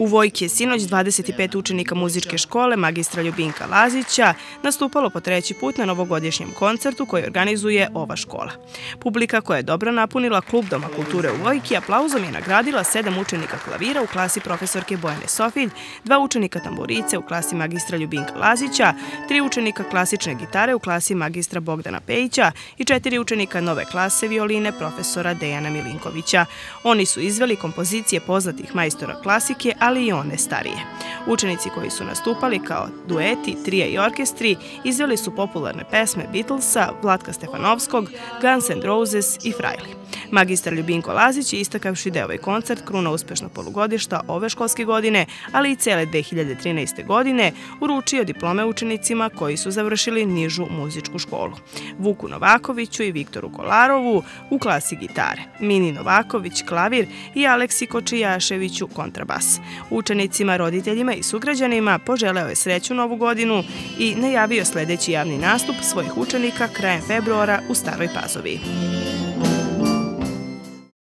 U Vojki je sinoć 25 učenika muzičke škole magistra Ljubinka Lazića nastupalo po treći put na novogodišnjem koncertu koji organizuje ova škola. Publika koja je dobro napunila klub Doma kulture u Vojki aplauzom je nagradila sedam učenika klavira u klasi profesorke Bojane Sofilj, dva učenika tamburice u klasi magistra Ljubinka Lazića, tri učenika klasične gitare u klasi magistra Bogdana Pejića i četiri učenika nove klase violine profesora Dejana Milinkovića. Oni su izveli kompozicije poznatih majstora klasike, ali i one starije. Učenici koji su nastupali kao dueti, trije i orkestri izveli su popularne pesme Beatlesa, Vlatka Stefanovskog, Guns N' Roses i Frajli. Magistar Ljubinko Lazić je istakavši da je ovaj koncert kruna uspešno polugodišta ove školske godine, ali i cele 2013. godine, uručio diplome učenicima koji su završili nižu muzičku školu. Vuku Novakoviću i Viktoru Kolarovu u klasi gitare, Mini Novaković klavir i Aleksi Kočijaševiću kontrabas. Učenicima, roditeljima i sugrađanima poželeo je sreću novu godinu i najavio sledeći javni nastup svojih učenika krajem februara u Staroj Pazovi.